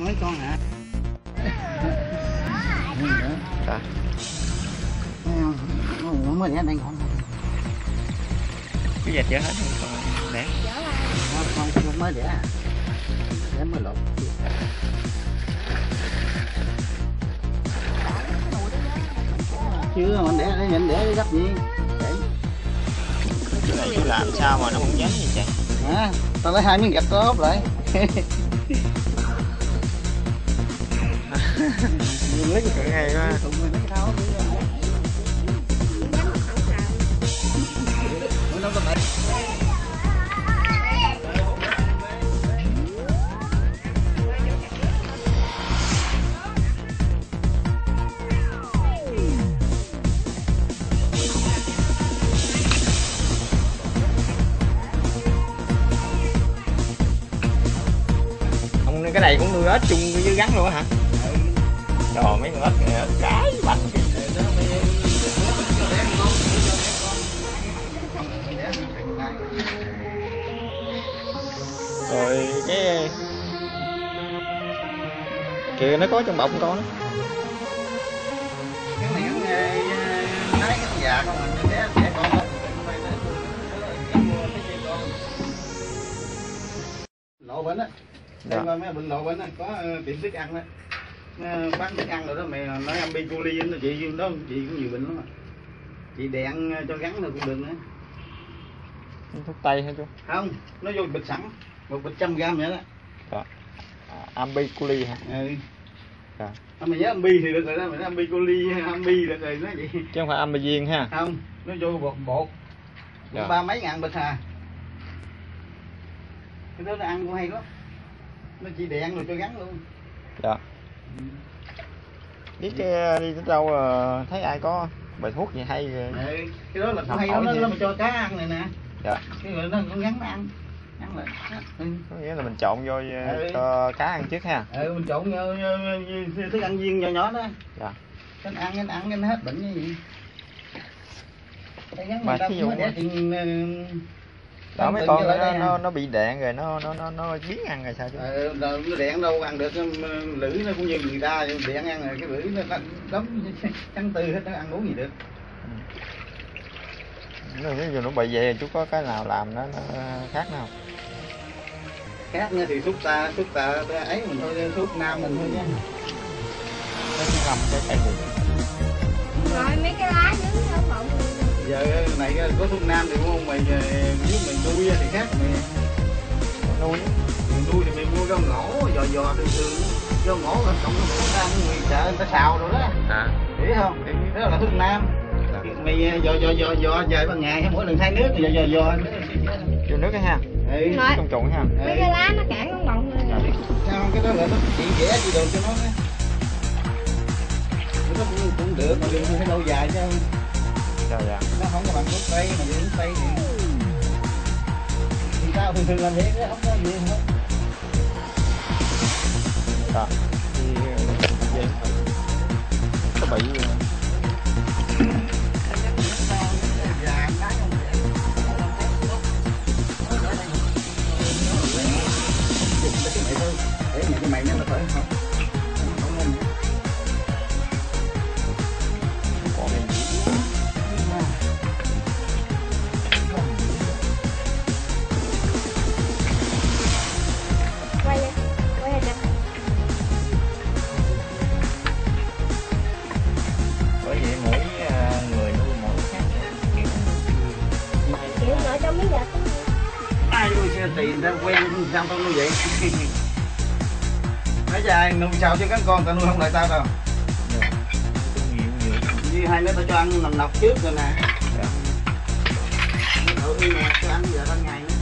mấy con hả? Dạ. nó mới đẻ đây ngon Cái dệt chở hết rồi, còn đẻ. không không mới đẻ. Đẻ mới lột chưa mà đẻ để nhìn đẻ gấp gì? Chú làm sao mà nó không dính vậy trời? hả? Tao lấy hai miếng gạch tao ốp lại Lấy cái hay quá. Cái này cũng nuôi ếch chung với gắn luôn hả? Trời mấy con ếch này cái bạch. Rồi cái kìa nó có trong bọng con đó. cái này cũng ờ, cái già con mình đẻ đẻ con đó lộ bệnh á Dạ. Em coi mấy bệnh lộ bệnh á có ờ, tiệm thức ăn Ờ, bán thức ăn rồi đó mày nói ăn bi coli nó chị đó chị cũng nhiều bệnh lắm mà chị đèn ờ, cho gắn rồi cũng được nữa Thuốc tây hả chú? không nó vô bịch sẵn một bịch trăm gram vậy đó À, Ambiculi hả? ừ. Dạ. À, mày nhớ âm bi thì được rồi đó mày nói âm bi coli âm bi được rồi nói vậy Chứ không phải Ambivien ha? không nó vô bột bột Dạ. ba mấy ngàn bịch hà cái đó nó ăn cũng hay lắm nó chỉ đèn rồi cho gắn luôn Dạ. Biết cái đi tới đâu ờ, thấy ai có bài thuốc gì hay rồi. ừ. cái đó là cũng hay lắm nó, gì? cho cá ăn này nè Dạ. cái người nó cũng gắn nó ăn gắn lại ừ. Có nghĩa là mình trộn vô Ừ. cho cá ăn trước ha. ừ mình trộn vô, vô, vô, thức ăn viên nhỏ nhỏ đó Dạ. cái ăn cái ăn cái nó hết bệnh như vậy Cái gắn Mà thí dụ mới Đó mấy con nó, nó, nó bị đạn rồi nó nó nó nó biến ăn rồi sao chú? Ờ, nó đèn đâu ăn được cái lưỡi nó cũng như người ta đèn ăn rồi cái lưỡi nó nó đóng trắng tư hết nó ăn uống gì được Nó ví dụ nó bị vậy chú có cái nào làm nó, nó khác nào? khác nữa thì thuốc ta thuốc ta ấy mình thôi thuốc nam mình thôi chứ Nó chỉ làm cái cái gì? rồi mấy cái lá giờ này có thuốc nam thì không mày nếu mình nuôi thì khác mày Nuôi. mình nuôi thì mày mua rau ngổ dò dò thường thường rau ngổ là cộng ta người chợ người ta xào rồi đó À. hiểu không đó là thuốc nam Dạ. mày ờ, dò dò dò dò về ban ngày mỗi lần thay nước dò dò dò Vô nước cái ha. ừ. Rồi. Trong trụng ha. mấy cái lá nó cản con bọng rồi Dạ. sao cái đó là nó chỉ vẽ chỉ đồ cho nó nó cũng, cũng được mà đừng phải lâu dài chứ Dạ dạ. nó không có bằng thuốc tây mà thuốc tây thì thì tao thường thường làm vậy nó không có gì hết Dạ. Thì vậy. Có bị ai nuôi xe tiền đã quen sao tao nuôi vậy? Nói cho ai nuôi sao chứ các con tao nuôi không lại tao đâu. Như hai đứa tao cho ăn nằm nọc trước rồi nè. Dạ. nó tự nè, cho ăn giờ ban ngày nữa.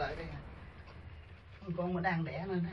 Lại đây con mà đang đẻ lên nè.